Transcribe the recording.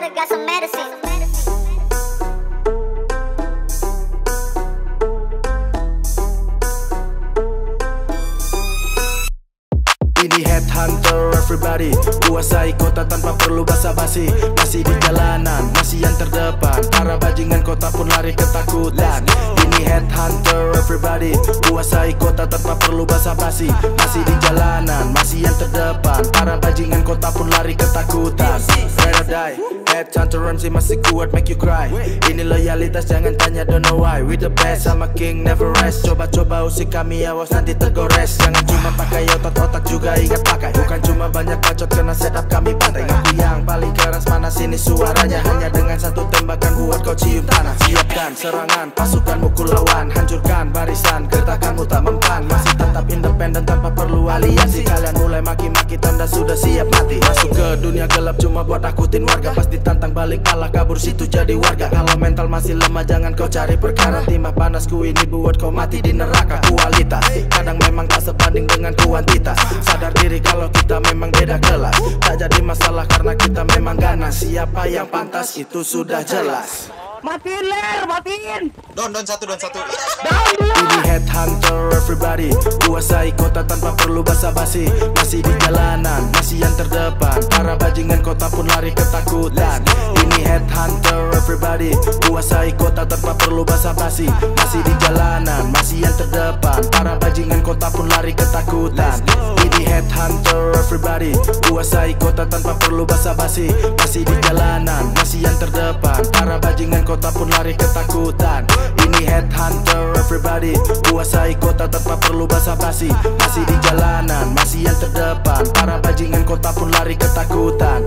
doctor got some medicine. Ini headhunter everybody. Kuasai kota tanpa perlu basa-basi. Masih di jalanan, masih yang terdepan. Para bajingan kota pun lari ketakutan. Ini headhunter everybody. Kuasai kota tanpa perlu basa-basi. Masih di jalanan, masih yang terdepan. Para bajingan kota pun lari ketakutan Ride or die Headhunter MC masih kuat make you cry. Ini loyalitas jangan tanya don't know why. We the best sama king never rest. Coba-coba usik kami awas nanti tergores. Jangan cuma pakai otot-otak juga ingat pakai. Bukan cuma banyak bacot kena setup kami pantai. Ngaku yang paling keras mana sini suaranya. Hanya dengan satu tembakan buat kau cium tanah. Siapkan serangan pasukan mukul lawan. Hancurkan barisan gertakanmu tak mempan. Masih tetap independen tanpa perlu aliansi. Kalian mulai maki-maki tanda sudah siap mati. Masuk ke dunia gelap cuma buat takutin warga Pas ditantang balik kalah kabur situ jadi warga. Kalau mental masih lemah jangan kau cari perkara. Timah panasku ini buat kau mati di neraka. Kualitas kadang memang tak sebanding dengan kuantitas. Sadar diri kalau kita memang beda kelas. Tak jadi masalah karena kita memang ganas. Siapa yang pantas itu sudah jelas. Matiin ler, matiin. Don, don satu, don satu. Ini headhunter everybody. Kuasai kota tanpa perlu basa-basi. Masih di jalanan, masih yang terdepan. Para bajingan kota pun lari ketakutan. Ini headhunter everybody. Kuasai kota tanpa perlu basa-basi. Masih di jalanan, masih yang terdepan. Para bajingan kota pun lari ketakutan. Ini headhunter everybody. Kuasai kota tanpa perlu basa-basi. Masih di jalanan, masih yang terdepan. Para bajingan kota pun lari ketakutan headhunter everybody. Kuasai kota tanpa perlu basa-basi Masih di jalanan, masih yang terdepan. Para bajingan kota pun lari ketakutan